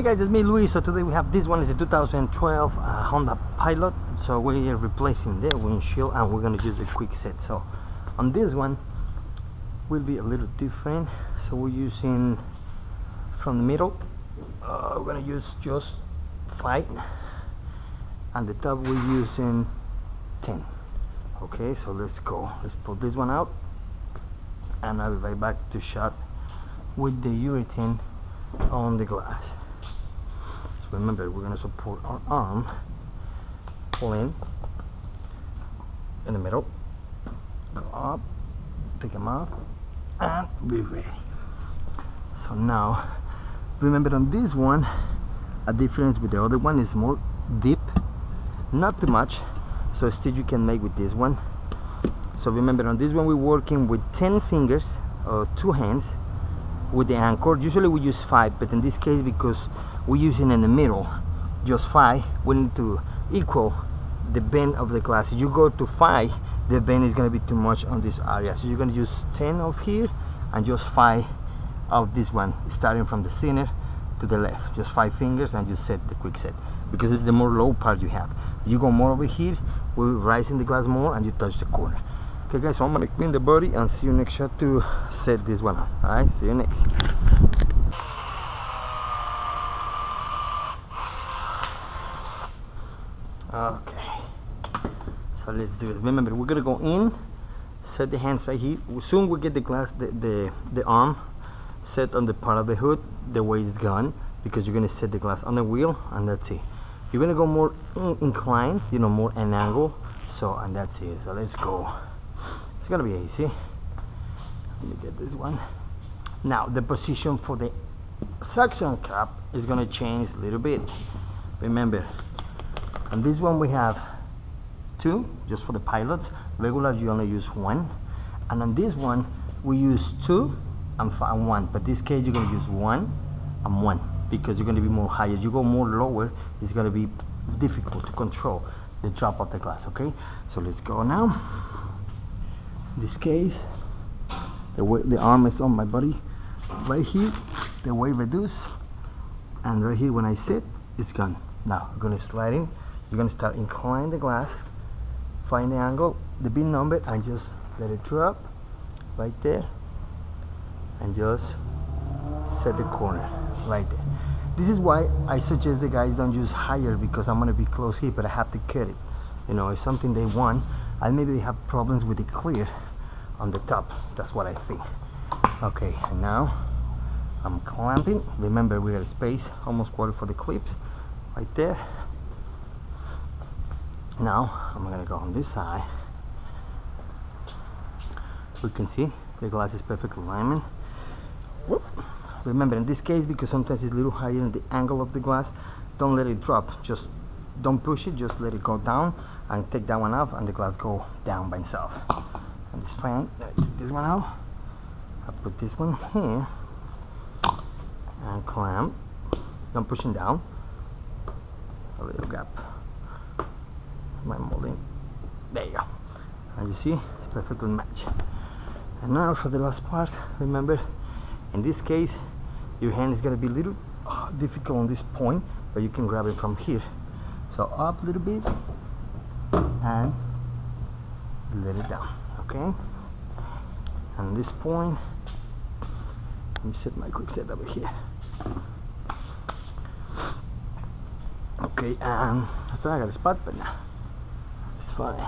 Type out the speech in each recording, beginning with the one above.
Hey guys, it's me Luis. So today we have this one is a 2012 uh, Honda Pilot. So we are replacing the windshield and we're gonna use a quick set. So on this one will be a little different. So we're using from the middle. Uh, we're gonna use just five, and the top we're using 10. Okay, so let's go. Let's pull this one out, and I'll be right back to shot with the urethane on the glass. Remember, we're gonna support our arm, pull in, in the middle, go up, take them out, and be ready. So now, remember on this one, a difference with the other one is more deep, not too much, so still you can make with this one. So remember on this one we're working with 10 fingers or two hands with the anchor. Usually we use five but in this case because we're using in the middle just five we need to equal the bend of the glass. If you go to five the bend is going to be too much on this area. So you're going to use 10 of here and just five of this one starting from the center to the left. Just five fingers and you set the quick set because it's the more low part you have. You go more over here we're rising the glass more and you touch the corner. Okay guys so i'm gonna clean the body and see you next shot to set this one up. All right see you next okay. So let's do it remember we're gonna go in set the hands right here. Soon we get the glass the the, the arm set on the part of the hood the way it's gone because you're gonna set the glass on the wheel and that's it. You're gonna go more in inclined you know more an angle so and that's it. So let's go. It's gonna be easy. Let me get this one. Now the position for the suction cup is gonna change a little bit. Remember on this one we have two just for the pilots. Regular you only use one. And on this one we use two and, and one. But this case you're to use one and one because you're going to be more higher. You go more lower it's going to be difficult to control the drop of the glass okay? So let's go now. This case the way the arm is on my body right here the weight reduce and right here when I sit it's gone. Now going to slide in you're going to start incline the glass find the angle the VIN number and just let it drop right there and just set the corner right there. This is why I suggest the guys don't use higher because I'm gonna be close here but I have to cut it. You know it's something they want and maybe they have problems with the clear on the top. That's what I think. Okay and now I'm clamping. Remember we got a space almost quarter for the clips right there now I'm gonna go on this side. We can see the glass is perfect alignment. Whoop. remember in this case because sometimes it's a little higher in the angle of the glass don't let it drop. Just don't push it just let it go down and take that one off and the glass go down by itself. And this take this one out. I put this one here. And clamp. Don't push it down. A little gap my molding there you go. And you see it's perfectly matched and now for the last part remember in this case your hand is going to be a little uh, difficult on this point but you can grab it from here. So up a little bit and let it down okay? And this point let me set my quick set over here. Okay and I thought I got a spot but now right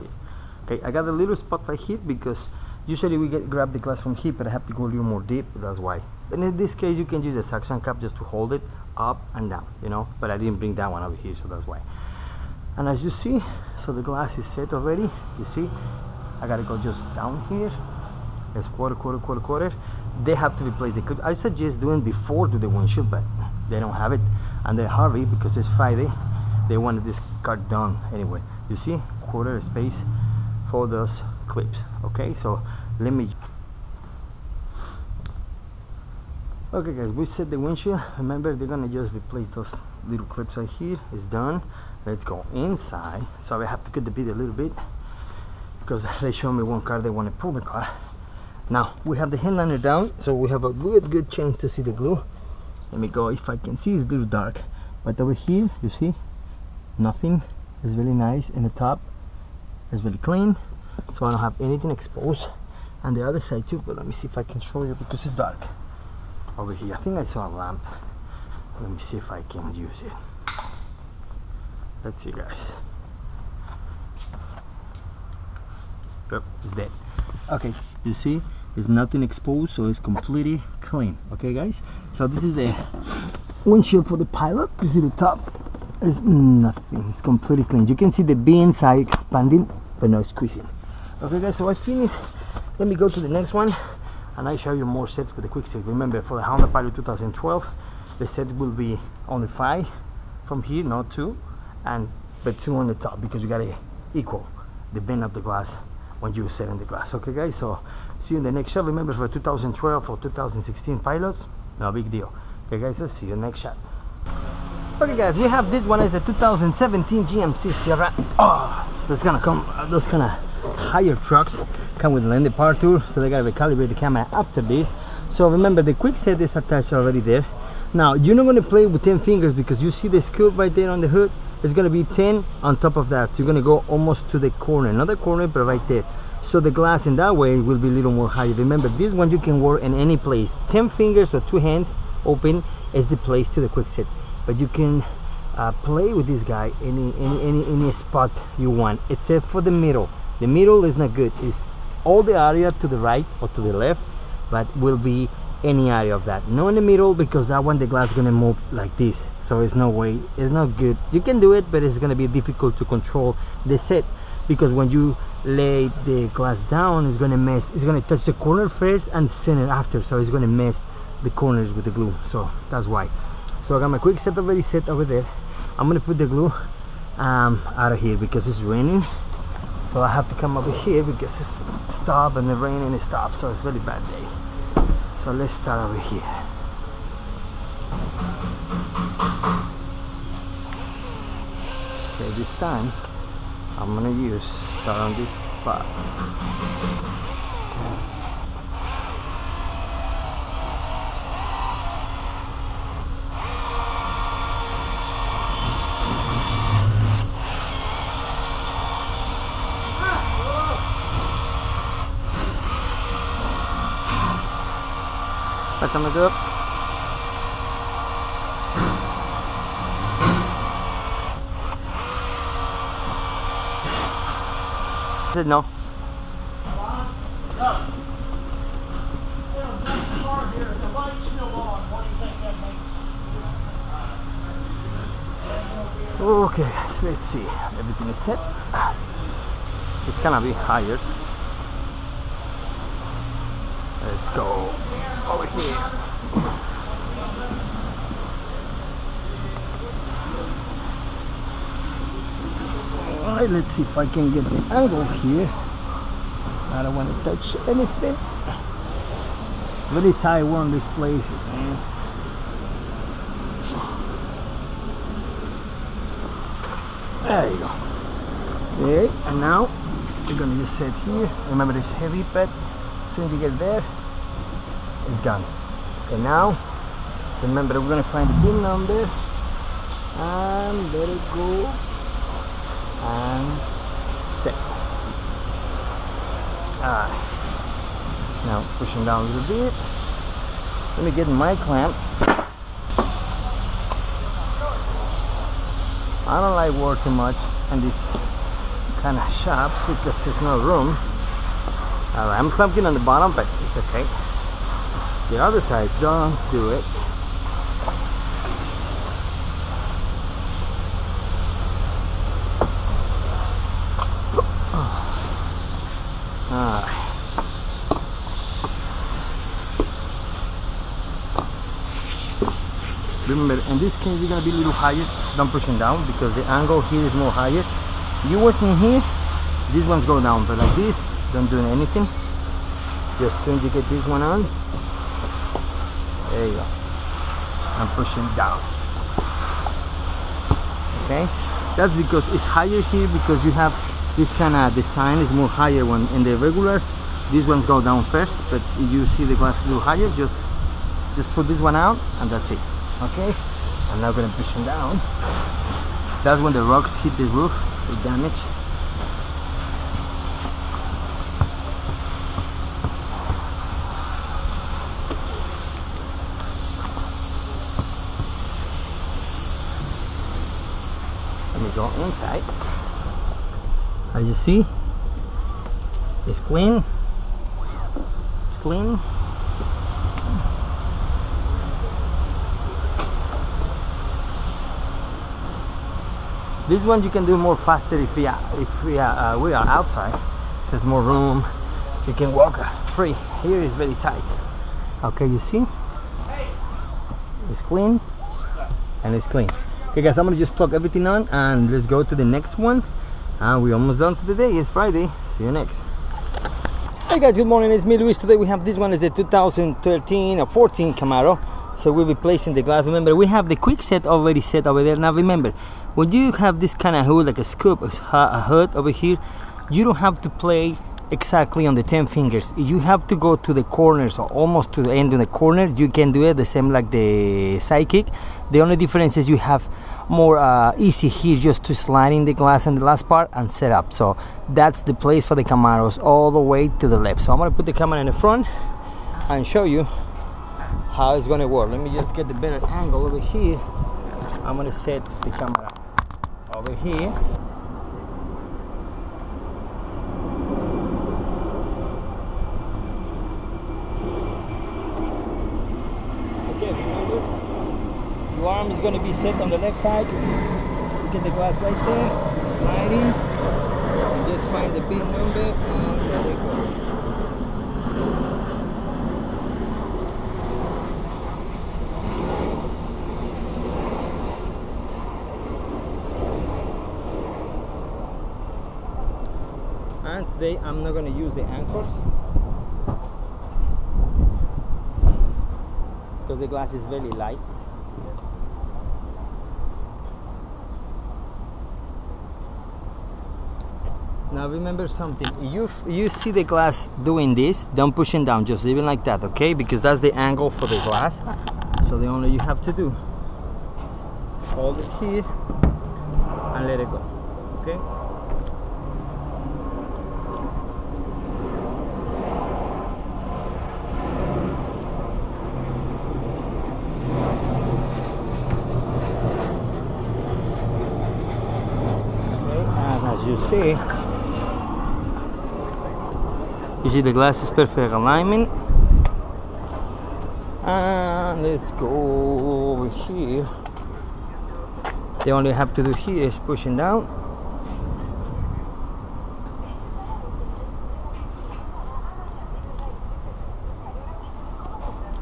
here. Okay I got a little spot right here because usually we get grab the glass from here but I have to go a little more deep that's why. But in this case you can use a suction cup just to hold it up and down you know but I didn't bring that one over here so that's why. And as you see so the glass is set already you see? I gotta go just down here it's quarter quarter quarter quarter. They have to replace the clip. I suggest doing before to the windshield but they don't have it and they hurry because it's Friday they wanted this cut done. Anyway you see quarter space for those clips okay? So let me okay guys we set the windshield. Remember they're gonna just replace those little clips right here. It's done. Let's go inside. So I have to cut the video a little bit because they showed me one car they want to pull the car. Now we have the headliner down so we have a good good chance to see the glue let me go if I can see it's a little dark. But over here you see nothing is really nice in the top. It's really clean so I don't have anything exposed. And the other side too but let me see if I can show you because it's dark. Over here I think I saw a lamp. Let me see if I can use it. Let's see guys. Yep it's dead. Okay you see there's nothing exposed so it's completely clean. Okay guys so this is the windshield for the pilot. You see the top is nothing. It's completely clean. You can see the beads are expanding but no squeezing. Okay guys so I finished. Let me go to the next one and I show you more sets with the quick set. Remember for the Honda Pilot 2012 the set will be only five from here not two and but two on the top because you gotta equal the bend of the glass when you set in the glass. Okay guys so see you in the next shot. Remember for 2012 or 2016 pilots no big deal. Okay guys i'll see you next shot. Okay guys we have this one is a 2017 gmc sierra. Oh that's gonna come uh, those kind of higher trucks come with power tool so they gotta recalibrate the camera after this. So remember the quick set is attached already there. Now you're not to play with 10 fingers because you see the scoop right there on the hood? It's to be 10 on top of that. You're to go almost to the corner not the corner but right there so the glass in that way will be a little more higher. Remember this one you can work in any place. 10 fingers or two hands open is the place to the quick set. But you can uh, play with this guy any any any any spot you want except for the middle. The middle is not good. It's all the area to the right or to the left but will be any area of that. No in the middle because that one the glass gonna move like this. So it's no way it's not good. You can do it but it's gonna be difficult to control the set because when you lay the glass down it's gonna mess it's gonna touch the corner first and center after so it's gonna mess the corners with the glue so that's why. So I got my quick set already set over there. I'm gonna put the glue um, out of here because it's raining. So I have to come over here because it's stopped and the rain and it stopped so it's really bad day. So let's start over here. Okay this time I'm gonna use start on this spot Pásame up. Said no. Okay, let's see. Everything is set. It's gonna be higher. Let's go over here. Let's see if I can get the angle here. I don't want to touch anything. Really one these places, man. There you go. Okay, and now we're gonna just set here. Remember this heavy pet. As soon as you get there, it's gone. Okay, now remember we're gonna find the pin number and let it go and set. Alright. Now pushing down a little bit. Let me get my clamp. I don't like working much in these kind of shops because there's no room. Alright, I'm clamping on the bottom, but it's okay. The other side, don't do it. Remember, in this case, you're gonna be a little higher. Don't push down because the angle here is more higher. You working here, these ones go down, but like this, don't do anything. Just soon you get this one on, there you go. I'm pushing down. Okay, that's because it's higher here because you have this kind of design is more higher one in the regulars these ones go down first but you see the glass a little higher just just put this one out and that's it okay I'm now gonna push him down. That's when the rocks hit the roof the damage. Let me go inside. As you see it's clean. It's clean this one you can do more faster if we are if we are uh, we are outside. There's more room. You can walk free. Here is very tight. Okay you see? It's clean. And it's clean. Okay guys i'm gonna just plug everything on and let's go to the next one. And we're almost done for the day. It's friday. See you next. Hey guys good morning. It's me luis. Today we have this one. Is a 2013 or 14 camaro so we'll be placing the glass. Remember we have the quick set already set over there. Now remember when you have this kind of hood like a scoop a hood over here you don't have to play exactly on the 10 fingers. You have to go to the corners or almost to the end of the corner you can do it the same like the sidekick. The only difference is you have more uh, easy here just to slide in the glass in the last part and set up. So that's the place for the Camaros all the way to the left. So I'm gonna put the camera in the front and show you how it's gonna work. Let me just get the better angle over here. I'm gonna set the camera over here. Okay remember your arm is to be set on the left side. Look at the glass right there sliding. And just find the pin number and let it go and today I'm not going to use the anchors. Because the glass is very light. Now remember something. You you see the glass doing this don't push it down just leave it like that okay? Because that's the angle for the glass. So the only you have to do hold it here and let it go okay as you see. You see the glass is perfect alignment. And let's go over here. The only have to do here is pushing down.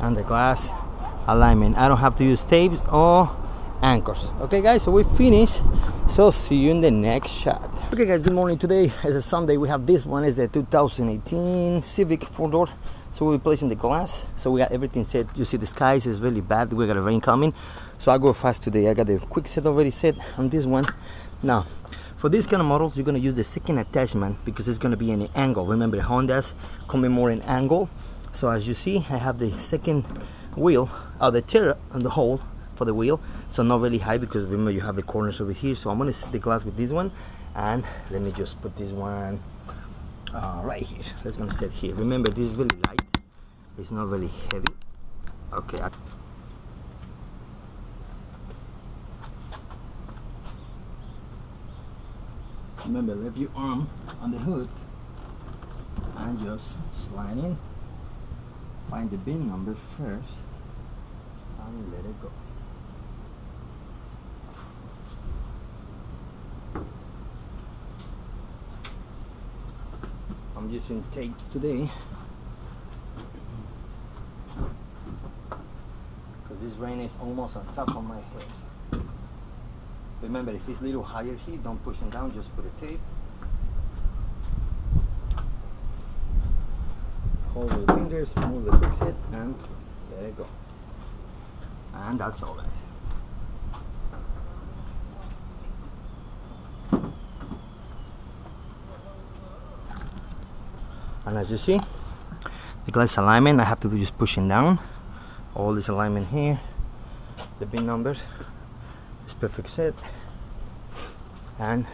And the glass alignment. I don't have to use tapes or anchors. Okay guys so we finished so see you in the next shot okay guys good morning. Today is a sunday. We have this one. Is the 2018 civic four door. So we're placing the glass. So we got everything set. You see the skies. Is really bad. We got a rain coming. So i go fast today. I got the quick set already set on this one. Now for this kind of models you're going to use the second attachment because it's going to be in an angle. Remember hondas coming more in angle. So as you see i have the second wheel of the tear on the hole the wheel so not really high because remember you have the corners over here. So I'm gonna set the glass with this one and let me just put this one uh, right here. Let's gonna set here. Remember this is really light. It's not really heavy. Okay I remember leave your arm on the hood and just slide in. Find the VIN number first and let it go I'm using tapes today because this rain is almost on top of my head. Remember, if it's a little higher here, don't push it down, just put a tape. Hold the fingers, move the fix it, and there it go. And that's all, guys. And as you see the glass alignment I have to do just pushing down. All this alignment here the VIN numbers is perfect set. And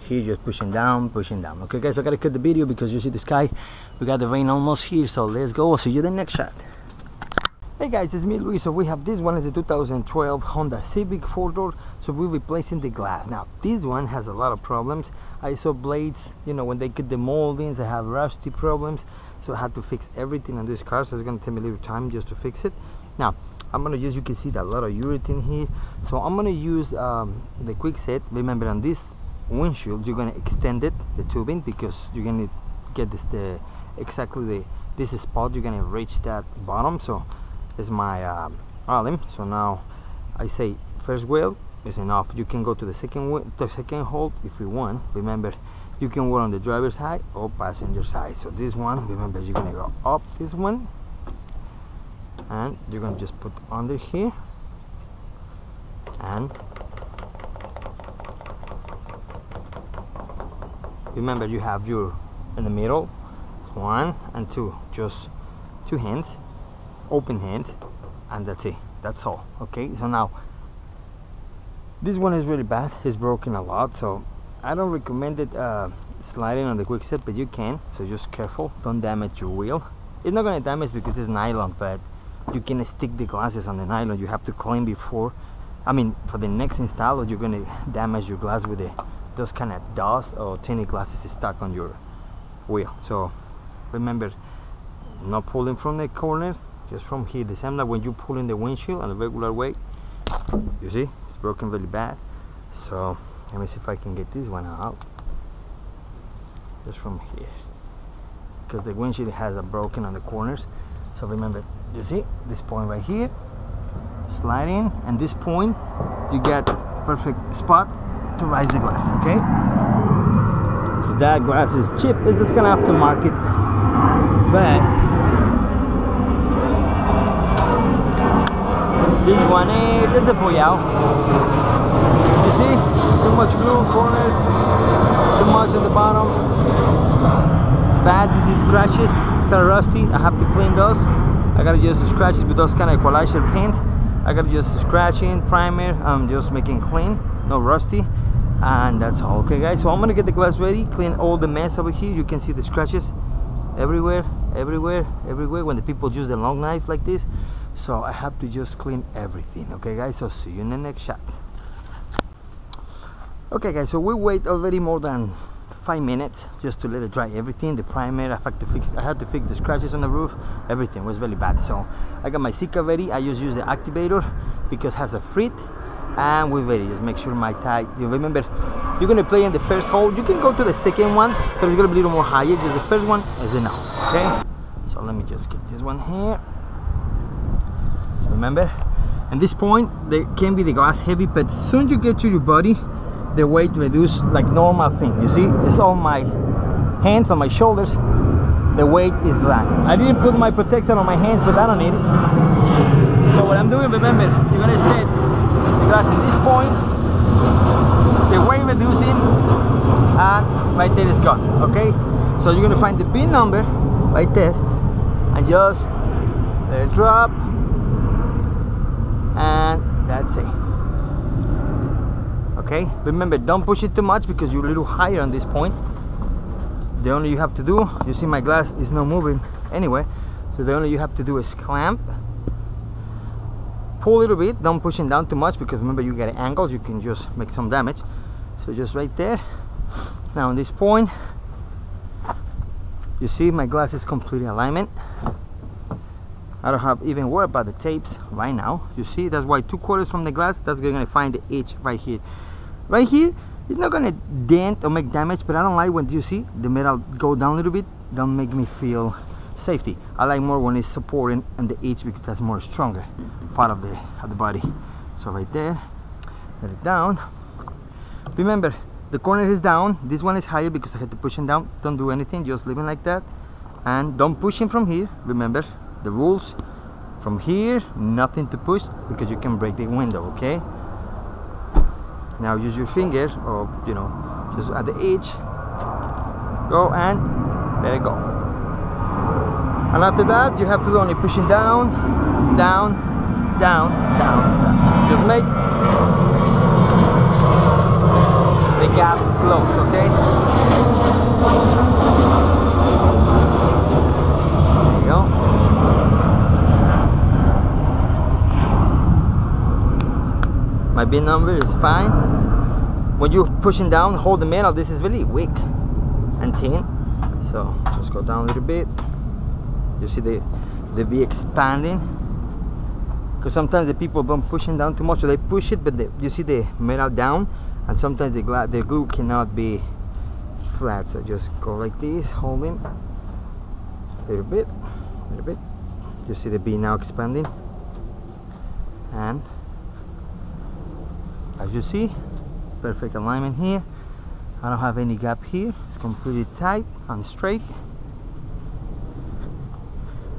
here just pushing down pushing down. Okay guys I gotta cut the video because you see the sky we got the rain almost here so let's go. I'll see you the next shot Hey guys, it's me Luis. So we have this one is a 2012 Honda Civic 4-door. So we're replacing the glass. Now this one has a lot of problems. I saw blades, you know, when they get the moldings, they have rusty problems. So I had to fix everything on this car. So it's gonna take me a little time just to fix it. Now I'm gonna use, you can see that a lot of urethane here. So I'm gonna use um, the quick set. Remember on this windshield, you're gonna extend it, the tubing, because you're gonna get this the exactly the this spot. You're gonna reach that bottom. So is my um, so now I say first wheel is enough. You can go to the second wheel, the second hold if you want. Remember you can go on the driver's side or passenger side. So this one remember you're gonna go up this one. And you're gonna just put under here. And remember you have your in the middle one and two just two hands open hand and that's it. That's all okay? So now this one is really bad. It's broken a lot so I don't recommend it uh, sliding on the quick set but you can. So just careful. Don't damage your wheel. It's not to damage because it's nylon but you can stick the glasses on the nylon. You have to clean before I mean for the next install you're to damage your glass with the those kind of dust or tiny glasses stuck on your wheel. So remember not pulling from the corner just from here. The same like when you pull in the windshield on a regular way you see it's broken really bad. So let me see if I can get this one out. Just from here. Because the windshield has a broken on the corners. So remember you see this point right here sliding and this point you get perfect spot to rise the glass okay? Because that glass is cheap. It's just gonna have to market. But This one, eh, is for y'all. You see? Too much glue in corners, too much at the bottom. Bad, this is scratches, start rusty. I have to clean those. I gotta use scratches with those kind of equalizer paint. I gotta use scratching, primer, I'm just making clean, no rusty. And that's all, okay guys? So I'm gonna get the glass ready, clean all the mess over here. You can see the scratches everywhere, everywhere, everywhere. When the people use the long knife like this, so I have to just clean everything. Okay guys so see you in the next shot okay guys so we wait already more than five minutes just to let it dry everything the primer. I had to fix I had to fix the scratches on the roof. Everything was really bad. So I got my Sika ready. I just use the activator because it has a frit and we're ready. Just make sure my tie you remember you're gonna play in the first hole. You can go to the second one but it's gonna be a little more higher. Just the first one is enough okay? So let me just get this one here remember? And this point they can be the glass heavy but soon you get to your body the weight reduce like normal thing. You see it's all my hands on my shoulders. The weight is light I didn't put my protection on my hands but I don't need it. So what I'm doing remember you're gonna set the glass at this point. The weight reducing and right there is gone okay? So you're gonna find the pin number right there and just let it drop and that's it. Okay remember don't push it too much because you're a little higher on this point. The only you have to do you see my glass is not moving anyway so the only you have to do is clamp. Pull a little bit don't push it down too much because remember you get angles you can just make some damage. So just right there. Now on this point you see my glass is completely alignment I don't have even worry about the tapes right now. You see that's why two quarters from the glass that's gonna find the edge right here. Right here it's not gonna dent or make damage but I don't like when you see the metal go down a little bit don't make me feel safety. I like more when it's supporting and the edge because that's more stronger part of the of the body. So right there let it down. Remember the corner is down. This one is higher because I had to push him down. Don't do anything just leave him like that. And don't push him from here remember the rules. From here nothing to push because you can break the window okay? Now use your finger or you know just at the edge. Go and let it go. And after that you have to only pushing down down down down, down. just make the gap close okay there you go my VIN number is fine. When you're pushing down hold the metal this is really weak and thin. So just go down a little bit. You see the the V expanding? Because sometimes the people don't pushing down too much so they push it but you see the metal down and sometimes the, glue the glue cannot be flat. So just go like this holding a little bit a little bit. You see the B now expanding? And as you see perfect alignment here. I don't have any gap here. It's completely tight and straight.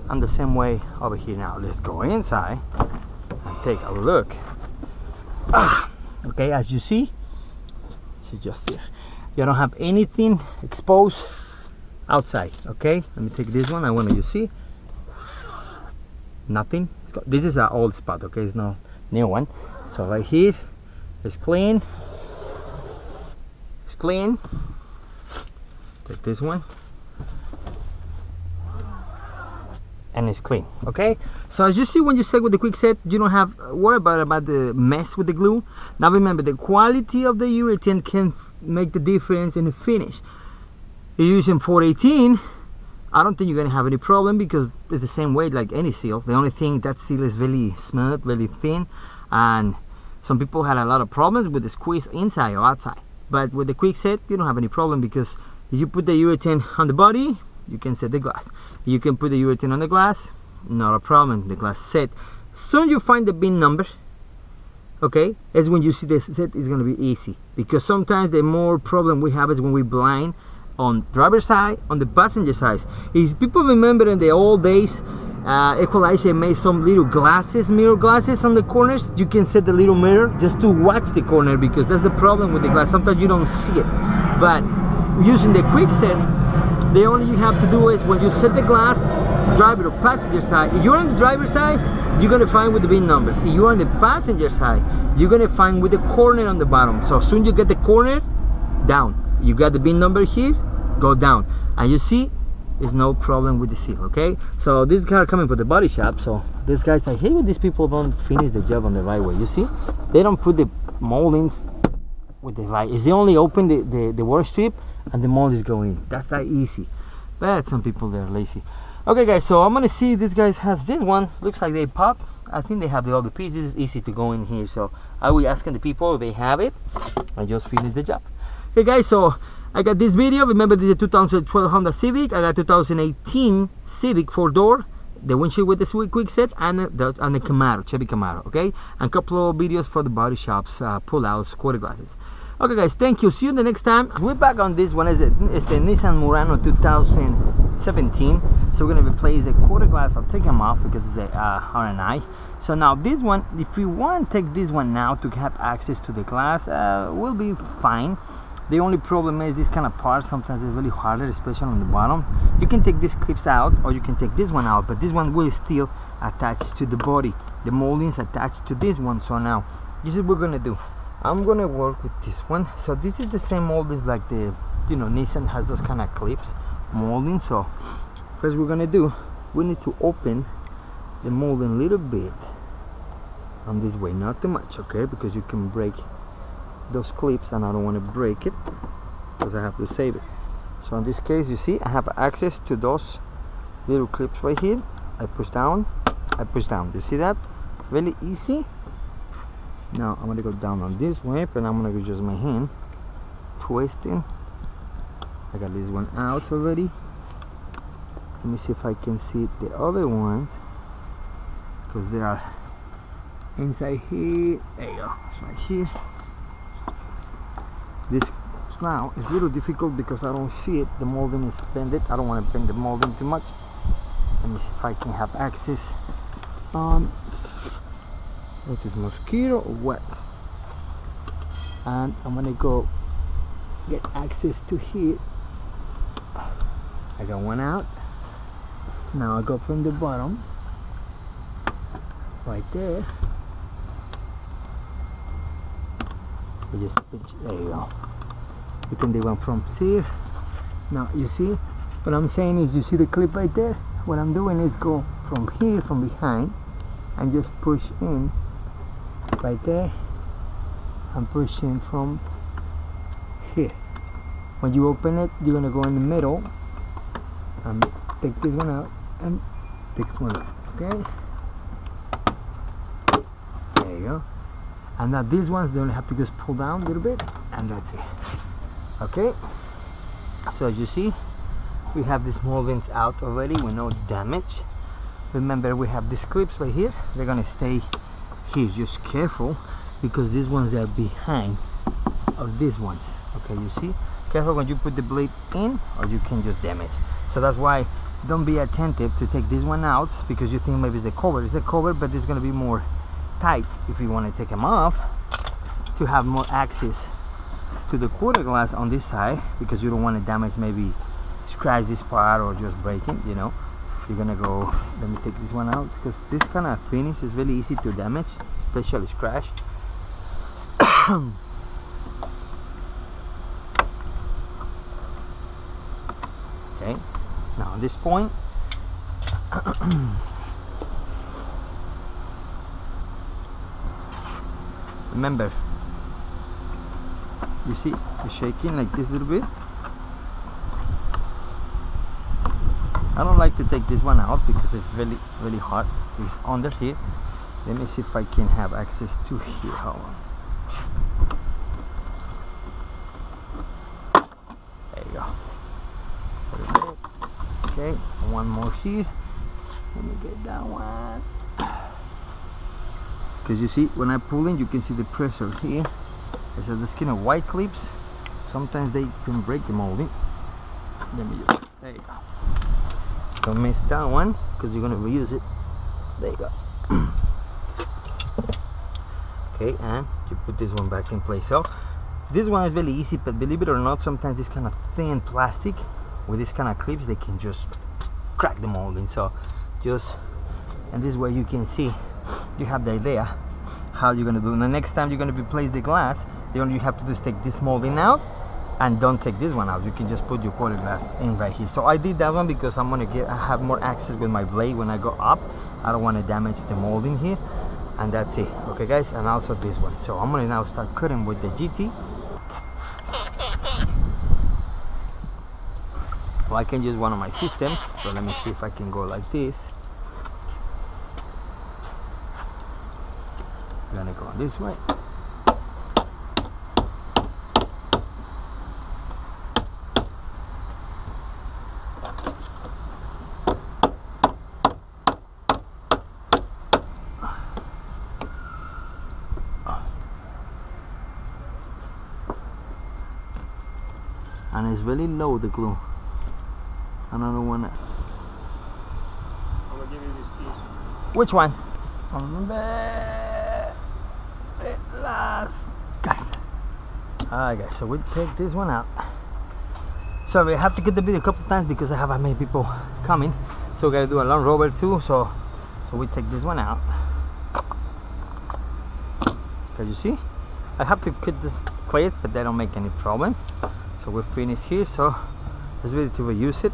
And the same way over here now. Let's go inside and take a look. Ah, okay as you see see just here. You don't have anything exposed outside okay? Let me take this one. I want you see nothing. This is an old spot okay? It's no new one. So right here it's clean. It's clean. Take this one. And it's clean okay? So as you see when you set with the quick set you don't have worry about about the mess with the glue. Now remember the quality of the urethane can make the difference in the finish. You're using 418 I don't think you're gonna have any problem because it's the same weight like any seal. The only thing that seal is really smooth really thin and some people had a lot of problems with the squeeze inside or outside. But with the quick set you don't have any problem because you put the urethane on the body you can set the glass. You can put the urethane on the glass not a problem the glass set. Soon you find the VIN number okay? Is when you see the set is going to be easy. Because sometimes the more problem we have is when we blind on driver side on the passenger side if people remember in the old days uh, Equalizer made some little glasses, mirror glasses on the corners. You can set the little mirror just to watch the corner because that's the problem with the glass. Sometimes you don't see it. But using the quick set, the only you have to do is when you set the glass, driver or passenger side. If you're on the driver side, you're gonna find with the VIN number. If you're on the passenger side, you're gonna find with the corner on the bottom. So as soon as you get the corner, down. You got the VIN number here, go down. And you see is no problem with the seal okay? So this car coming for the body shop so this guy's like hey when these people don't finish the job on the right way. You see they don't put the moldings with the right is they only open the, the, the work strip and the mold is going that's that easy. But some people they're lazy. Okay guys so i'm gonna see this guys has this one. Looks like they pop. I think they have the other pieces it's easy to go in here so i will asking the people if they have it i just finish the job. Okay guys so I got this video. Remember, this is a 2012 Honda Civic. I got 2018 Civic four door, the windshield with the quick set, and the and the Camaro, Chevy Camaro. Okay, and a couple of videos for the body shops, uh, pull-outs, quarter glasses. Okay, guys, thank you. See you the next time. We're back on this one. It's the, it's the Nissan Murano 2017. So we're gonna replace the quarter glass. I'll take them off because it's a uh, R&I. So now this one, if we want to take this one now to have access to the glass, uh, will be fine the only problem is this kind of part sometimes is really harder especially on the bottom. You can take these clips out or you can take this one out but this one will still attach to the body. The moldings attached to this one. So now this is what we're gonna do. I'm gonna work with this one. So this is the same moldings like the you know Nissan has those kind of clips molding. So first we're gonna do we need to open the molding a little bit on this way. Not too much okay? Because you can break those clips and I don't want to break it because I have to save it. So in this case you see I have access to those little clips right here. I push down I push down. Do you see that? Really easy. Now I'm gonna go down on this way but I'm gonna use my hand. Twisting. I got this one out already. Let me see if I can see the other ones because they are inside here. There you go. It's right here this now is a little difficult because I don't see it. The molding is bended I don't want to bend the molding too much. Let me see if I can have access what is mosquito or what? And I'm gonna go get access to here. I got one out. Now I go from the bottom. Right there we just pinch there you go you can do one from here. Now you see what I'm saying is you see the clip right there? What I'm doing is go from here from behind and just push in right there I'm pushing from here. When you open it you're gonna go in the middle and take this one out and this one out okay there you go and now these ones they only have to just pull down a little bit and that's it. Okay? So as you see we have these moldings out already with no damage. Remember we have these clips right here. They're gonna stay here. Just careful because these ones are behind of these ones. Okay you see? Careful when you put the blade in or you can just damage. So that's why don't be attentive to take this one out because you think maybe it's a cover. It's a cover but it's to be more tight if you want to take them off to have more access to the quarter glass on this side because you don't want to damage maybe scratch this part or just break it you know. You're gonna go let me take this one out because this kind of finish is really easy to damage especially scratch. Okay now at this point remember you see you're shaking like this little bit. I don't like to take this one out because it's really really hot. It's under here. Let me see if I can have access to here. Hold on. There you go. Okay one more here. Let me get that one because you see when I pull in you can see the pressure here. I said the skin of white clips sometimes they can break the molding. Let me just there you go. Don't miss that one because you're gonna reuse it. There you go. Okay and you put this one back in place. So this one is really easy but believe it or not sometimes this kind of thin plastic. With this kind of clips they can just crack the molding. So just and this way you can see you have the idea how you're gonna do. And the next time you're gonna replace the glass the only you have to do is take this molding out and don't take this one out. You can just put your quarter glass in right here. So I did that one because I'm gonna get I have more access with my blade when I go up. I don't want to damage the molding here. And that's it okay guys? And also this one. So I'm gonna now start cutting with the GT well I can use one of my systems so let me see if I can go like this I'm gonna go this way. And it's really low the glue. And I don't wanna I'm gonna give you this piece. which one? On the last Alright guys, so we take this one out. Sorry, I have to get the video a couple times because I have many people coming. So we gotta do a Land Rover too, so so we take this one out. Can you see? I have to cut this plate, but they don't make any problem. So we're finished here, so it's ready to reuse it.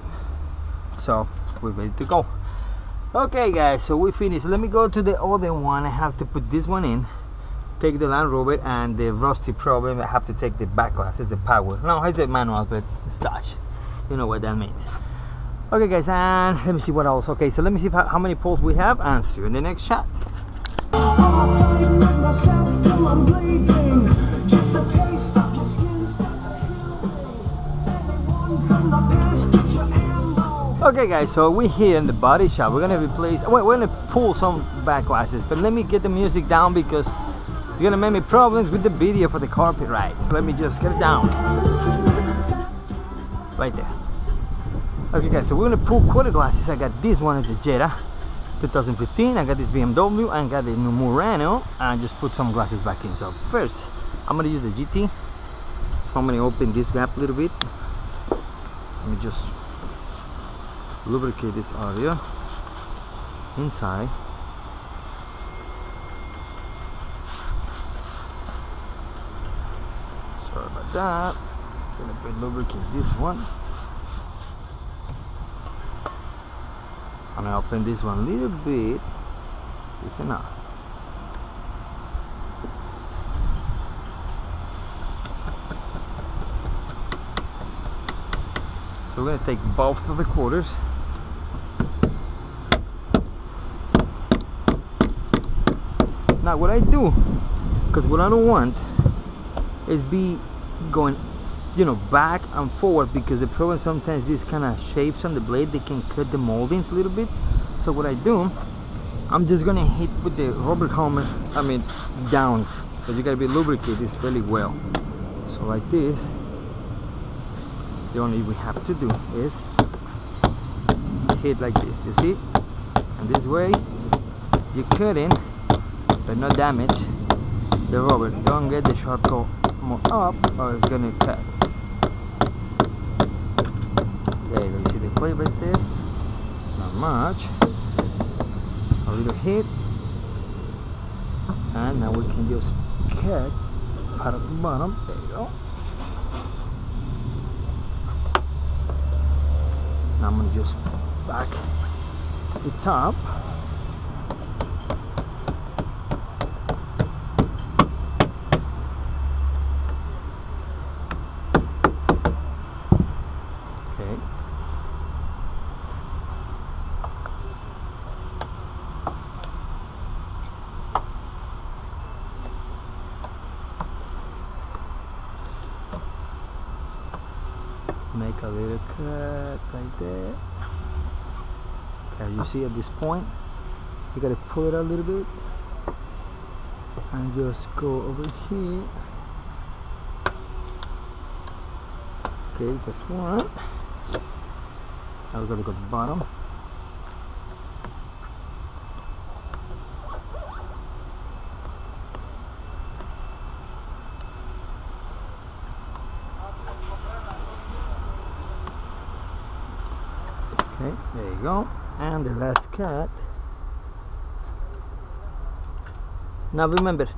So we're ready to go. Okay guys, so we finished. Let me go to the other one. I have to put this one in. Take the Land Rover and the rusty problem. I have to take the back glasses, the power. now it's a manual, but it's Dutch. You know what that means. Okay guys, and let me see what else. Okay, so let me see how, how many poles we have and see you in the next shot. Okay guys, so we're here in the body shop. We're gonna replace, wait, we're gonna pull some back glasses, but let me get the music down because gonna make me problems with the video for the carpet ride. So let me just get it down. Right there. Okay guys, so we're gonna pull quarter glasses. I got this one is the Jetta 2015. I got this BMW and got the new Murano and just put some glasses back in. So first, I'm gonna use the GT. So I'm gonna open this gap a little bit. Let me just lubricate this area inside that gonna bit lubricate this one. And I open this one a little bit. It's enough. So we're gonna take both of the quarters. Now what I do because what I don't want is be going you know back and forward because the problem sometimes these kind of shapes on the blade they can cut the moldings a little bit. So what I do I'm just gonna hit with the rubber hammer I mean down so you gotta be lubricated really well. So like this the only we have to do is hit like this you see? And this way you cut in but not damage the rubber. Don't get the sharp core more up. Or it's gonna cut. There you go. See the clip right there? Not much. A little hit. And now we can just cut part of the bottom. There you go. Now I'm gonna just back the top okay make a little cut right there at this point. You gotta pull it a little bit. And just go over here. Okay that's one. Now we gotta go to the bottom. Okay, there you go. The last cut. Now remember,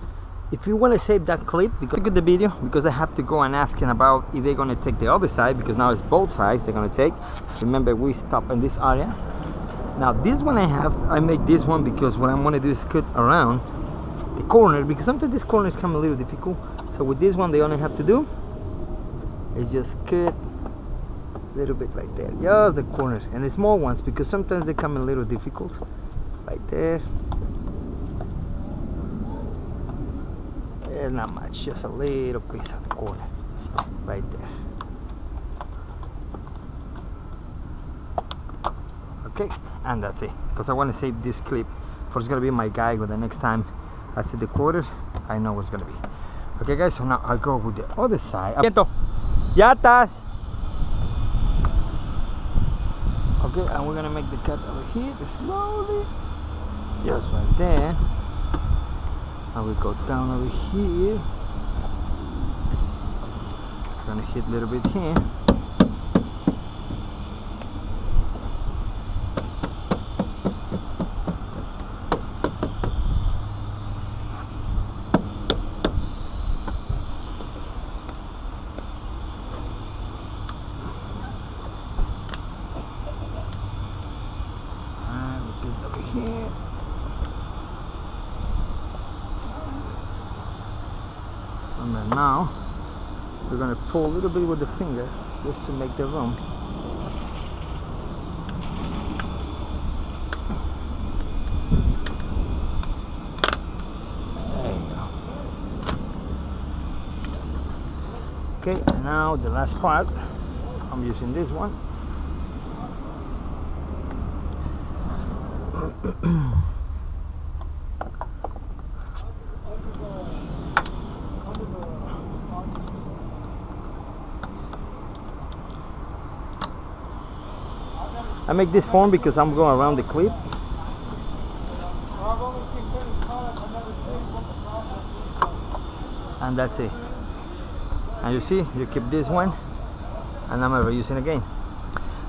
if you want to save that clip, because look at the video, because I have to go and ask him about if they're gonna take the other side, because now it's both sides they're gonna take. Remember, we stop in this area. Now this one I have, I make this one because what I'm gonna do is cut around the corner, because sometimes these corners come a little difficult. So with this one, they only have to do is just cut little bit like that. Just the corners and the small ones because sometimes they come a little difficult like there and not much just a little piece of the corner right there. Okay and that's it because I want to save this clip for it's gonna be my guide with the next time I see the quarter I know what's gonna be. Okay guys so now I'll go with the other side. Ya estás And we're gonna make the cut over here slowly. Just right there. And we go down over here. Gonna hit a little bit here. And we get over here. And now we're gonna pull a little bit with the finger just to make the room. There you go. Okay, and now the last part. I'm using this one. I make this form because I'm going around the clip. And that's it and you see you keep this one and I'm never using again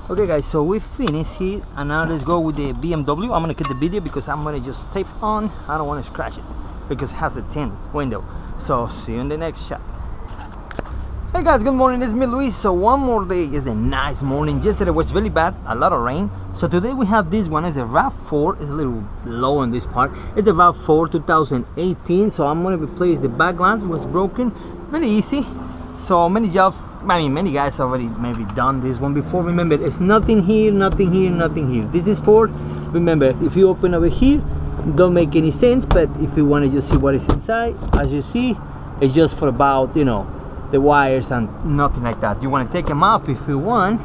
Okay guys, so we finished here and now let's go with the BMW. I'm gonna cut the video because I'm gonna just tape on. I don't wanna scratch it because it has a tint window. So see you in the next shot. Hey guys, good morning, it's me Luis. So one more day is a nice morning. Yesterday was really bad, a lot of rain. So today we have this one, it's a RAV4, it's a little low on this part. It's a RAV4 2018. So I'm gonna replace the back glass, was broken, very easy. So many jobs I mean, many guys already maybe done this one before. Remember, it's nothing here, nothing here, nothing here. This is for, remember, if you open over here, don't make any sense. But if you want to just see what is inside, as you see, it's just for about, you know, the wires and nothing like that. You want to take them off if you want,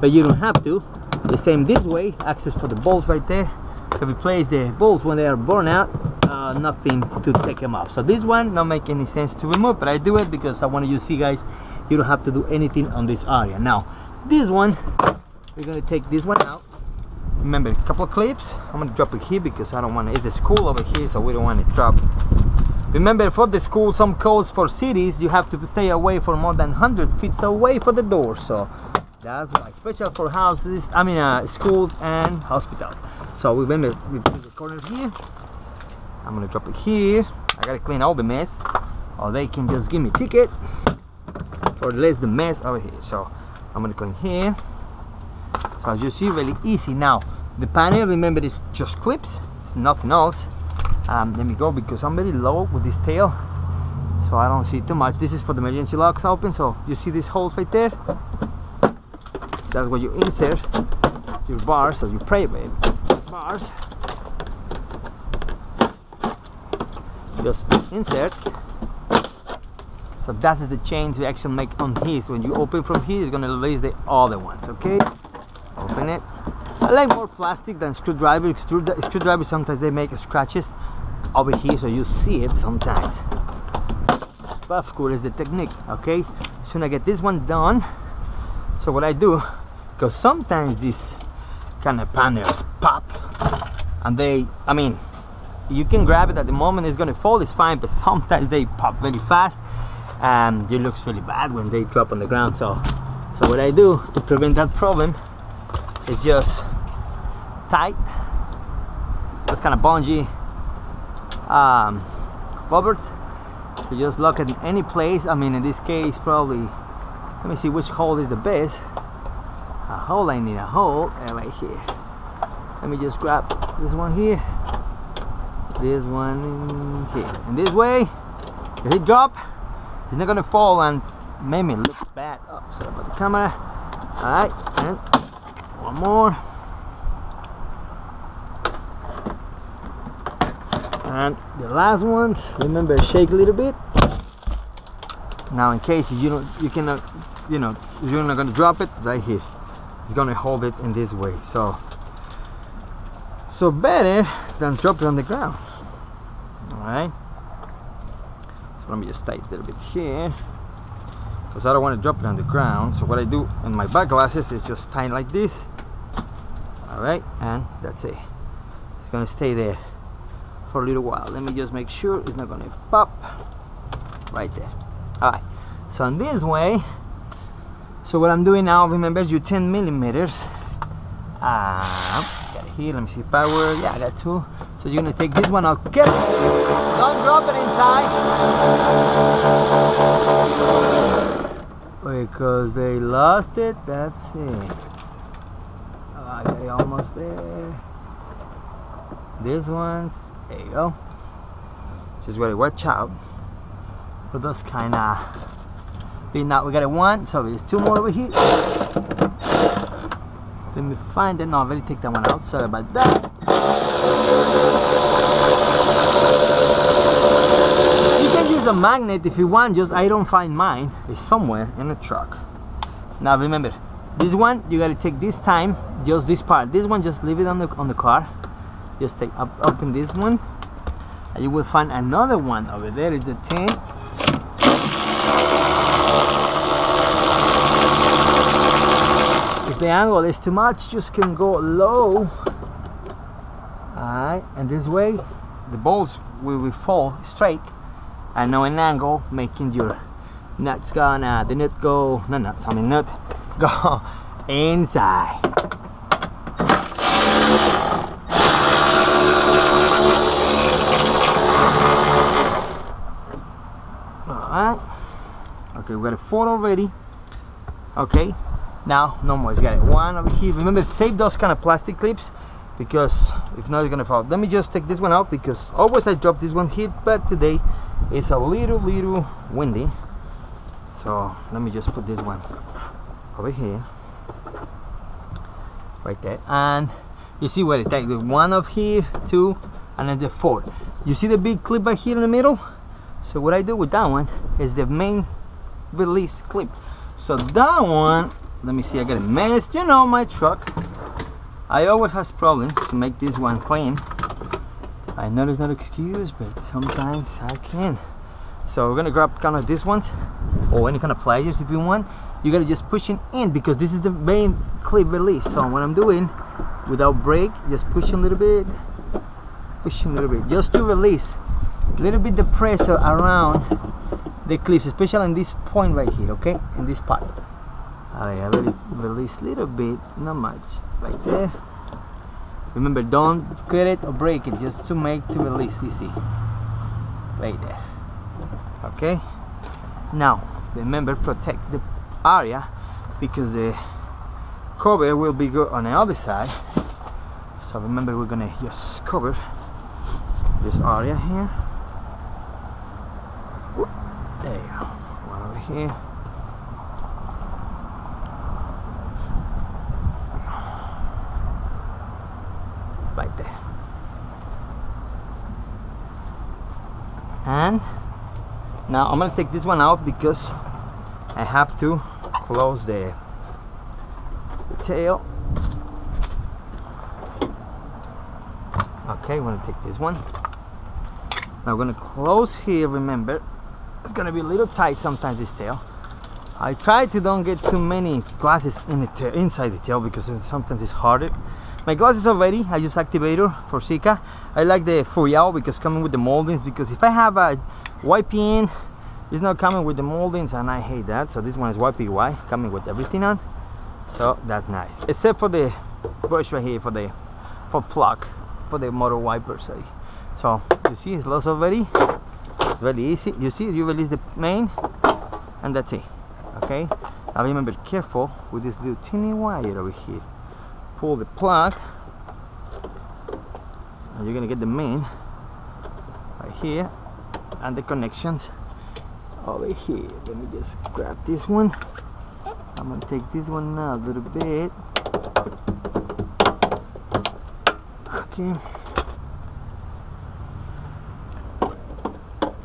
but you don't have to. The same this way, access for the bolts right there. To replace the bolts when they are burn out, uh, nothing to take them off. So this one, not make any sense to remove, but I do it because I want you to see guys you don't have to do anything on this area now this one we're gonna take this one out remember a couple of clips i'm gonna drop it here because i don't want to it's a school over here so we don't want to drop remember for the school some codes for cities you have to stay away for more than 100 feet away for the door so that's why. Special for houses i mean uh, schools and hospitals. So remember we put the corner here. I'm gonna drop it here. I gotta clean all the mess or they can just give me ticket for less the mess over here. So I'm gonna go in here. So as you see really easy. Now the panel remember is just clips it's nothing else um, let me go because I'm very low with this tail so I don't see too much. This is for the emergency locks open so you see these holes right there? That's where you insert your bars or your pry bars. Just insert. So that is the change we actually make on his. When you open from here it's gonna release the other ones okay? Open it. I like more plastic than screwdriver. Screw screwdriver sometimes they make scratches over here so you see it sometimes. But of course the technique okay? Soon I get this one done so what I do because sometimes these kind of panels pop and they I mean you can grab it at the moment it's gonna fall it's fine but sometimes they pop very fast and it looks really bad when they drop on the ground so so what I do to prevent that problem is just tight this kind of bungee um, bobbers to just lock it in any place I mean in this case probably let me see which hole is the best a hole I need a hole and right here let me just grab this one here this one here and this way if it drop it's not gonna fall and make me look bad. Oh, sorry about the camera. Alright, and one more. And the last ones, remember shake a little bit. Now in case you don't you cannot you know you're not gonna drop it right here. It's gonna hold it in this way. So so better than drop it on the ground. Alright so let me just tighten a little bit here because I don't want to drop it on the ground so what I do in my back glasses is just tie it like this all right and that's it it's gonna stay there for a little while let me just make sure it's not gonna pop right there all right so in this way so what I'm doing now remember you 10 millimeters uh, got it here let me see power yeah I got two so you're gonna take this one out careful. Don't drop it inside. Because they lost it, that's it. Okay, almost there. This one's, there you go. Just gotta watch out for those kind of thing. out. We got one, so there's two more over here. Let me find it. No, I've already take that one out. Sorry about that. You can use a magnet if you want, just I don't find mine. It's somewhere in the truck. Now remember, this one you gotta take this time, just this part. This one just leave it on the on the car. Just take up open this one. And you will find another one over there is the 10. If the angle is too much, just can go low alright and this way the will, will fall straight and no an angle making your nuts gonna the nut go no nuts I mean nut go inside. Alright. Okay, we got a four already. Okay. Now, no more. You got it. One over here. Remember, save those kind of plastic clips because if not, it's gonna fall. Let me just take this one out because always I drop this one here, but today it's a little, little windy. So let me just put this one over here, right there, and you see where it takes the one up here, two, and then the four. You see the big clip right here in the middle? So what I do with that one is the main release clip. So that one, let me see, I got a mess, you know, my truck. I always has problems to make this one clean. I know there's an excuse, but sometimes I can. So we're gonna grab kind of these ones, or any kind of pliers if you want. You gotta just push it in because this is the main clip release. So what I'm doing, without break, just pushing a little bit, pushing a little bit, just to release a little bit the pressure around the clips, especially in this point right here, okay? In this part. all right I already released a little bit, not much, right there. Remember, don't cut it or break it, just to make to release easy. Right there. Okay? Now, remember, protect the area because the cover will be good on the other side. So remember, we're gonna just cover this area here. There you. One over here. right there. And now I'm gonna take this one out because I have to close the, the tail. Okay, I'm gonna take this one. Now I'm gonna close here, remember, it's gonna be a little tight sometimes this tail. I try to don't get too many glasses in the tail, inside the tail because sometimes it's harder. My glasses are ready. I use activator for Sika I like the Fuyao because coming with the moldings because if I have a YPN it's not coming with the moldings and I hate that. So this one is YPY coming with everything on. So that's nice. Except for the brush right here for the for plug for the motor wiper sorry. So you see it's lost already it's very easy. You see you release the main and that's it okay? Now remember careful with this little teeny wire over here. Pull the plug and you're gonna get the main right here and the connections over here. Let me just grab this one. I'm gonna take this one now a little bit. Okay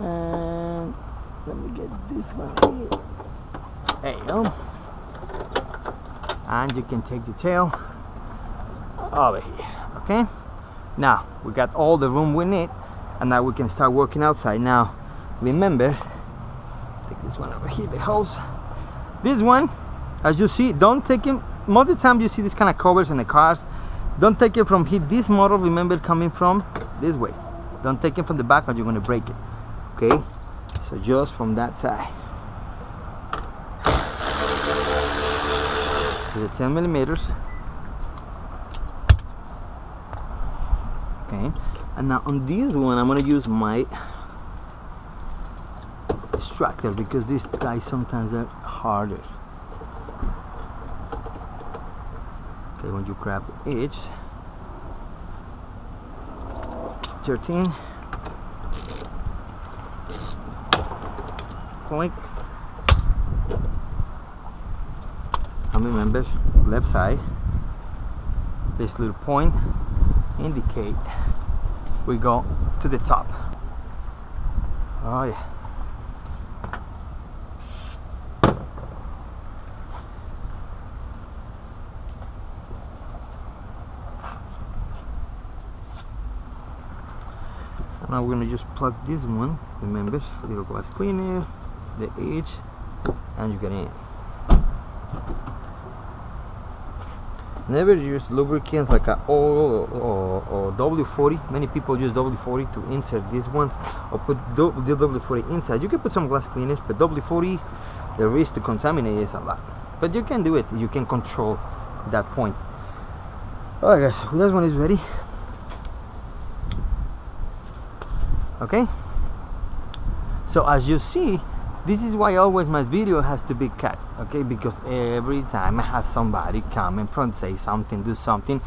and let me get this one here. There you um, go and you can take the tail over here okay? Now we got all the room we need and now we can start working outside. Now remember take this one over here the hose. This one as you see don't take it most of the time you see this kind of covers in the cars. Don't take it from here. This model remember coming from this way. Don't take it from the back or you're to break it okay so just from that side. To the 10 millimeters? Okay. And now on this one I'm gonna use my extractor because these guys sometimes are harder. Okay when you grab the edge 13 point. And remember left side. This little point indicate we go to the top. Oh yeah. And now we're gonna just plug this one remember little glass cleaner the edge and you get in never use lubricants like a oil or, or, or W40 many people use W40 to insert these ones or put the W40 inside. You can put some glass cleaners but W40 the risk to contaminate is a lot. But you can do it. You can control that point. All right guys. This one is ready. Okay? So as you see this is why always my video has to be cut okay? Because every time i have somebody come in front say something do something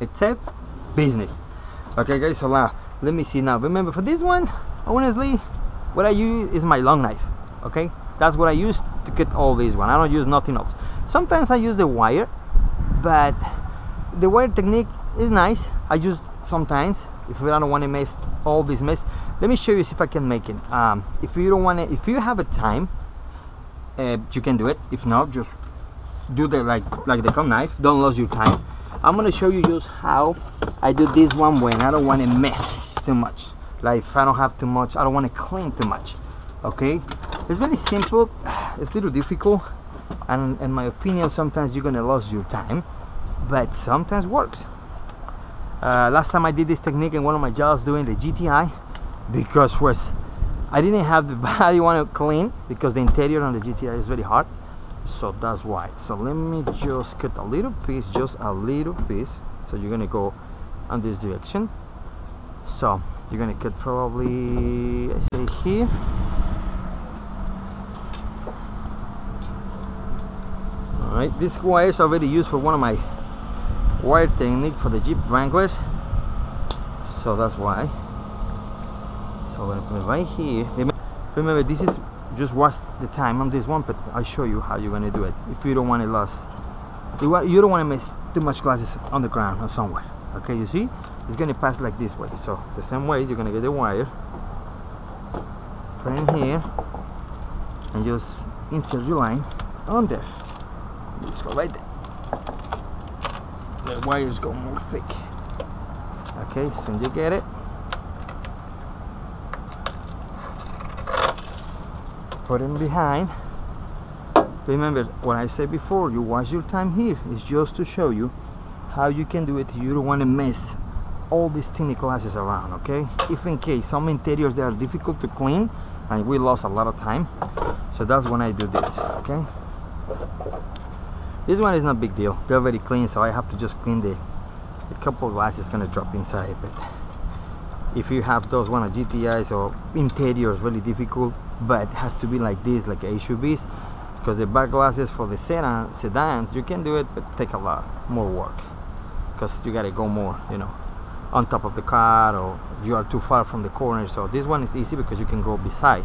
except business. Okay guys so now let me see now. Remember for this one honestly what i use is my long knife okay? That's what i use to cut all this one. I don't use nothing else. Sometimes i use the wire but the wire technique is nice. I use sometimes if i don't want to mess all this mess let me show you if i can make it. Um, if you don't want to if you have a time uh, you can do it. If not just do the like like the cold knife. Don't lose your time. I'm going to show you just how i do this one when i don't want to mess too much. Like if i don't have too much i don't want to clean too much okay? It's very simple. It's a little difficult. And in my opinion sometimes you're gonna lose your time but sometimes works. Uh, last time I did this technique in one of my jobs doing the GTI because was I didn't have the body want to clean because the interior on the GTI is very hard. So that's why. So let me just cut a little piece just a little piece. So you're gonna go on this direction. So you're gonna cut probably I say here. Alright, this wire is already used for one of my wire technique for the Jeep Wrangler. So that's why. So right here. Remember, this is just watch the time on this one, but I'll show you how you're gonna do it. If you don't want it lost. You, don't want to miss too much glasses on the ground or somewhere. Okay, you see? It's gonna pass like this way. So the same way you're gonna get the wire. Put in here and just insert your line on there. Just go right there. The wires go more thick. Okay, so you get it. Put them behind. Remember what I said before, you watch your time here. It's just to show you how you can do it. You don't want to mess all these tiny classes around, okay? If in case some interiors they are difficult to clean and we lost a lot of time. So that's when I do this, okay? This one is not big deal. They're already clean, so I have to just clean the, the couple glasses gonna drop inside. But if you have those one of GTIs or interiors really difficult, but it has to be like this, like SUVs, because the back glasses for the sedan, sedans, you can do it, but take a lot more work because you gotta go more, you know, on top of the car or you are too far from the corner. So this one is easy because you can go beside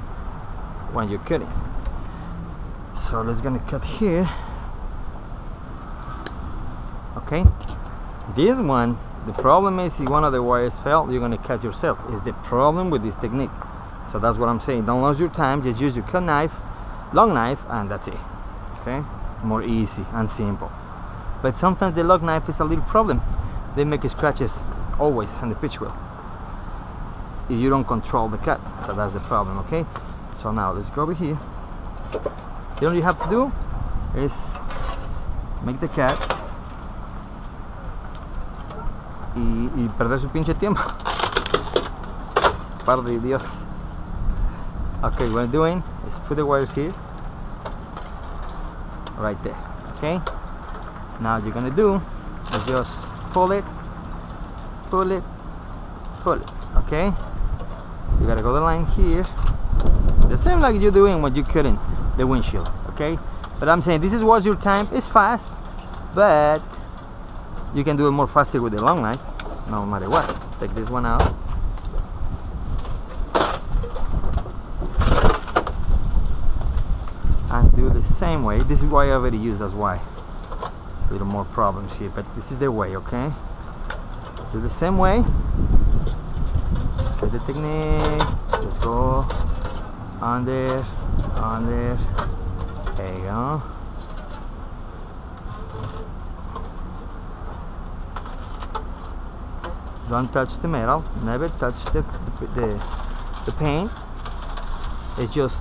when you're cutting. So let's gonna cut here okay this one the problem is if one of the wires fell you're gonna cut yourself is the problem with this technique so that's what I'm saying. Don't lose your time. Just use your cut knife long knife and that's it. Okay? More easy and simple. But sometimes the long knife is a little problem. They make scratches always on the pinch weld if you don't control the cut so that's the problem okay? So now let's go over here. The only you have to do is make the cut. Y, y perder su pinche tiempo. Par de idiotas. Okay, what I'm doing is put the wires here, right there. Okay. Now you're gonna do is just pull it, pull it, pull it. Okay. You gotta go the line here. The same like you're doing when you cutting the windshield. Okay. But I'm saying this is was your time. It's fast, but you can do it more faster with the long knife no matter what take this one out and do the same way. This is why I already used that's why. A little more problems here but this is the way okay? Do the same way. Get the technique. Let's go. On there there you go. Don't touch the metal. Never touch the the, the, the paint. It's just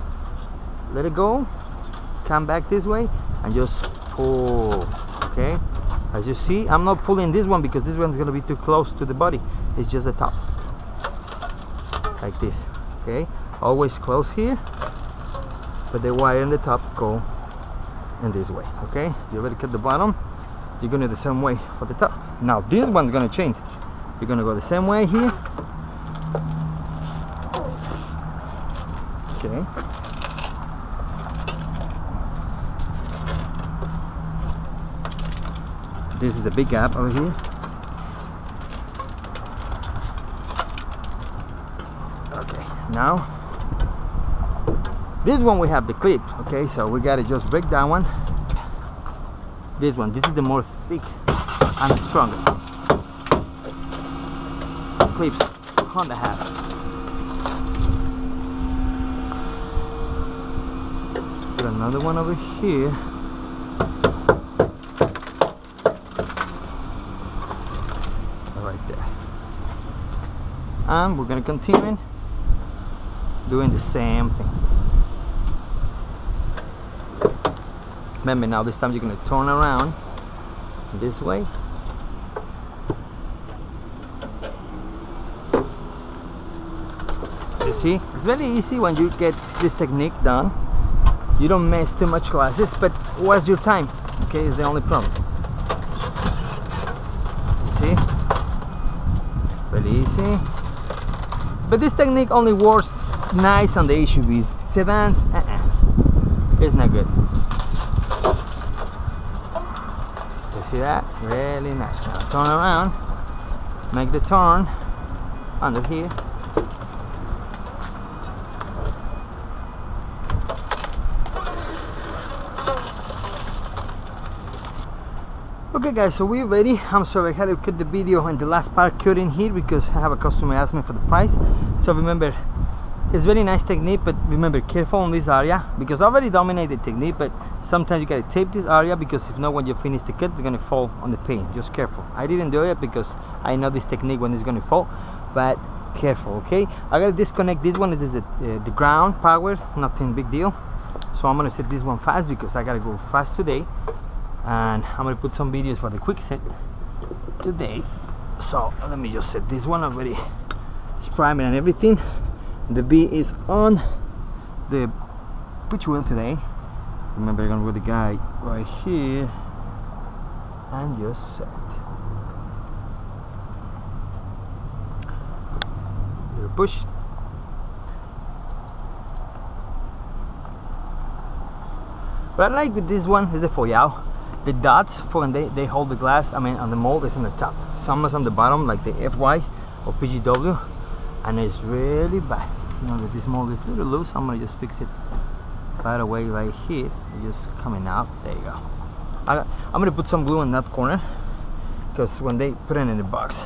let it go come back this way and just pull okay? As you see I'm not pulling this one because this one's gonna be too close to the body. It's just the top. Like this okay? Always close here but the wire in the top go in this way okay? You already cut the bottom. You're gonna do the same way for the top. Now this one's gonna change. You're gonna go the same way here. Okay this is the big gap over here. Okay now this one we have the clip okay? So we gotta just break that one. This one this is the more thick and stronger. Clips Honda have put another one over here right there and we're gonna continue doing the same thing. Remember now this time you're gonna turn around this way. You see? It's very easy when you get this technique done. You don't miss too much classes but what's your time? Okay is the only problem. You see? Really easy but this technique only works nice on the SUVs sedans uh-uh. it's not good you see that really nice now turn around make the turn under here Okay guys, so we're ready. I'm sorry I had to cut the video in the last part cut in here because I have a customer ask me for the price. So remember, it's very nice technique, but remember careful on this area because I already dominated the technique, but sometimes you gotta tape this area because if not when you finish the cut it's gonna fall on the paint. Just careful. I didn't do it because I know this technique when it's gonna fall, but careful, okay? I gotta disconnect this one. This is the, uh, the ground power, nothing big deal. So I'm gonna set this one fast because I gotta go fast today and I'm gonna put some videos for the quick set today so let me just set this one already it's priming and everything. The B is on the pinch weld today. Remember I'm gonna put the guy right here. And just set. Little push what I like with this one is the foil the dots for when they, they hold the glass I mean on the mold is on the top. Some is on the bottom like the FY or PGW and it's really bad. You know that this mold is a little loose I'm gonna just fix it right away right here. Just coming out. There you go. I, I'm gonna put some glue in that corner because when they put it in the box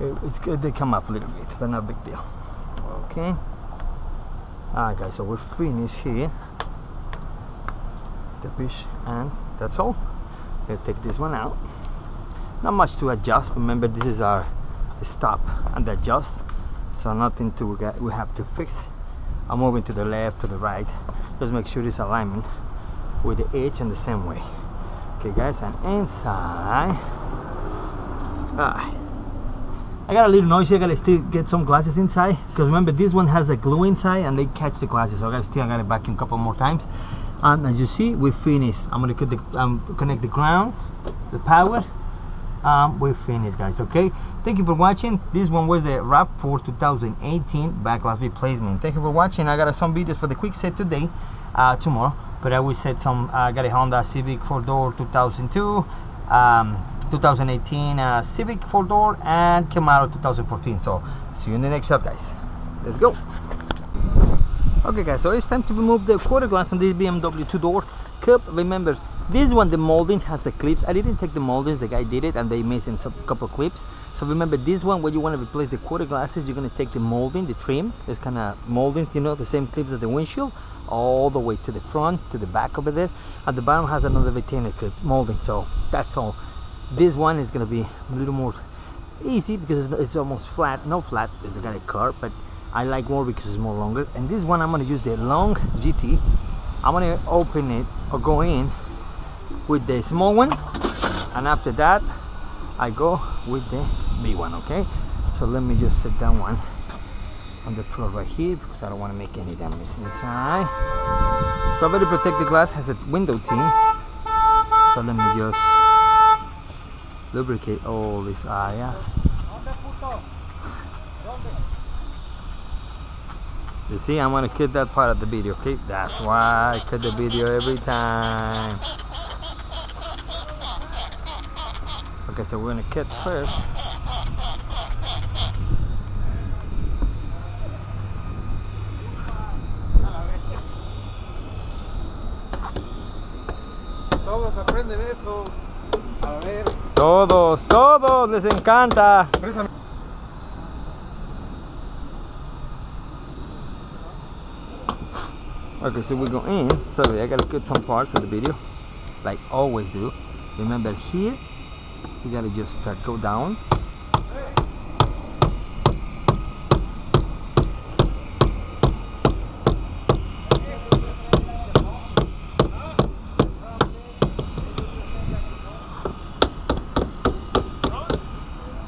it, it, they come up a little bit but not a big deal. Okay. Alright guys so we're finished here. The fish and that's all. We'll take this one out. Not much to adjust. Remember this is our stop and adjust so nothing to get we have to fix. I'm moving to the left to the right. Just make sure this alignment with the edge in the same way. Okay guys and inside. Ah, I got a little noisy I gotta still get some glasses inside because remember this one has a glue inside and they catch the glasses so I gotta still I gotta vacuum a couple more times. And as you see we finished. I'm cut the um, connect the ground the power um, we finished guys okay thank you for watching. This one was the RAV4 2018 backglass replacement. Thank you for watching. I got some videos for the quick set today uh, tomorrow but i will set some i got a honda civic four door 2002 um, 2018 uh, civic four door and camaro 2014 so see you in the next shot guys. Let's go. Okay guys so it's time to remove the quarter glass on this BMW two-door coupe remember this one the molding has the clips. I didn't take the moldings. The guy did it and they missing a couple clips so remember this one when you want to replace the quarter glasses you're going to take the molding the trim this kind of moldings you know the same clips as the windshield all the way to the front to the back over there. At the bottom has another retainer clip molding so that's all. This one is going to be a little more easy because it's, it's almost flat no flat it's got a curve but I like more because it's more longer. And this one I'm going to use the long GT I'm going to open it or go in with the small one and after that I go with the B1 okay so let me just set that one on the floor right here because I don't want to make any damage inside. Somebody protect the glass has a window tint. So let me just lubricate all this area. You see, I'm gonna cut that part of the video, okay? That's why I cut the video every time. Okay, so we're gonna cut first. Todos aprenden eso. A ver. Todos, todos les encanta. Okay, so we go in. Sorry, I gotta cut some parts of the video, like always do. Remember here, you gotta just start go down.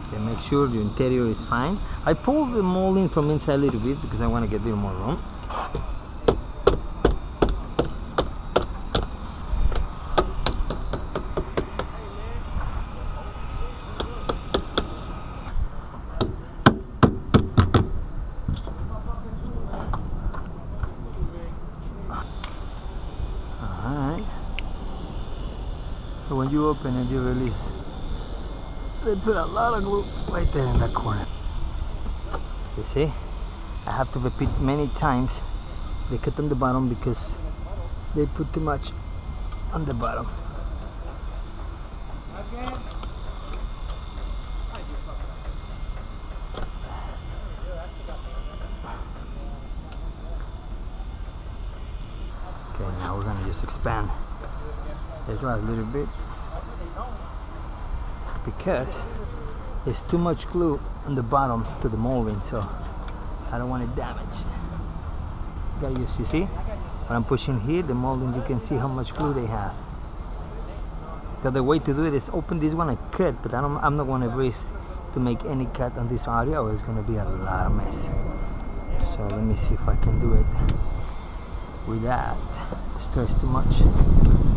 Okay, make sure the interior is fine. I pulled the molding from inside a little bit because I want to get a little more room. Alright. So when open and you release, they put a lot of glue right there in that corner. You see? I have to repeat many times. They cut on the bottom because they put too much on the bottom. Okay, now we're gonna just expand this one a little bit because there's too much glue on the bottom to the molding, so I don't want it damaged. Use, you see? When I'm pushing here, the molding, you can see how much glue they have. The other way to do it is open this one and cut, but I don't, I'm not gonna risk to make any cut on this area or it's gonna be a lot of mess. So let me see if I can do it with that stress too much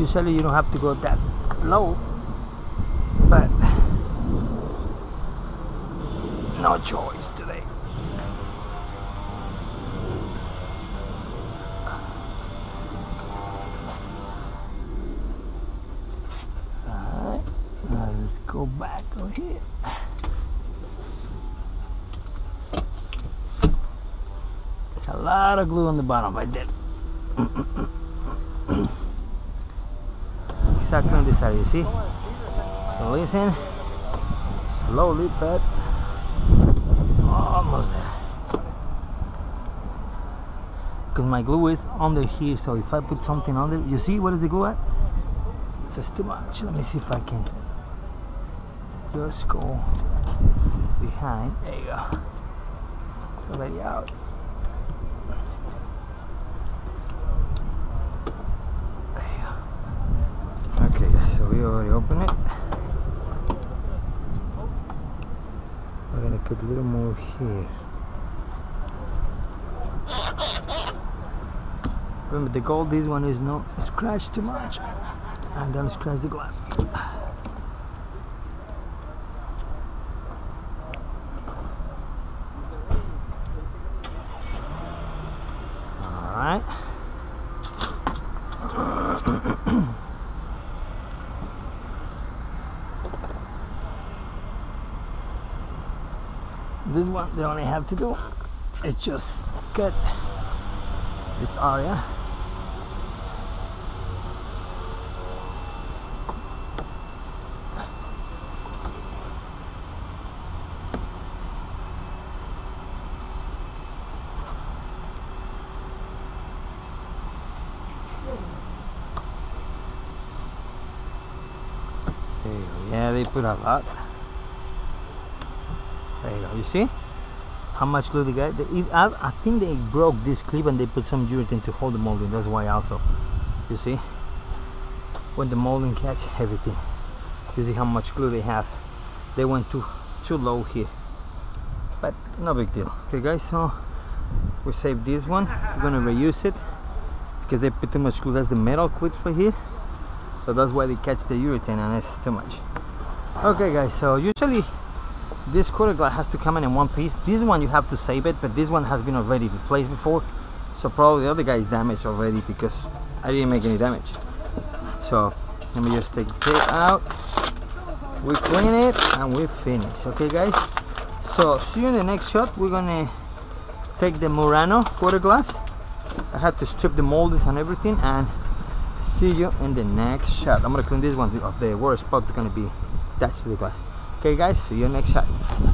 usually you don't have to go that low but no choice today Alright, let's go back over here. A lot of glue on the bottom right there. on this side, you see? So listen, slowly, but almost there. Because my glue is under here, so if I put something under, you see what is the glue at? It's too much. Let me see if I can just go behind. There you go. Already out. There you go. Okay, so we already opened it. We're gonna cut a little more here. Remember the goal this one is not scratch too much and don't scratch the glass. Alright. They only have to do is just cut this area. Yeah, they put a lot. There you go. You see how much glue they got? I, I think they broke this clip and they put some urethane to hold the molding. That's why also. You see, when the molding catch everything, you see how much glue they have. They went too too low here. But no big deal. Okay guys so we saved this one. We're gonna reuse it because they put too much glue that's the metal clips for here. So that's why they catch the urethane and it's too much. Okay guys so usually this quarter glass has to come in in one piece. This one you have to save it but this one has been already replaced before. So probably the other guy is damaged already because I didn't make any damage. So let me just take tape out. We clean it and we finish okay guys? So see you in the next shot. We're gonna take the Murano quarter glass. I had to strip the moldings and everything and see you in the next shot. I'm gonna clean this one of the worst spot is gonna be to the glass okay guys see you next shot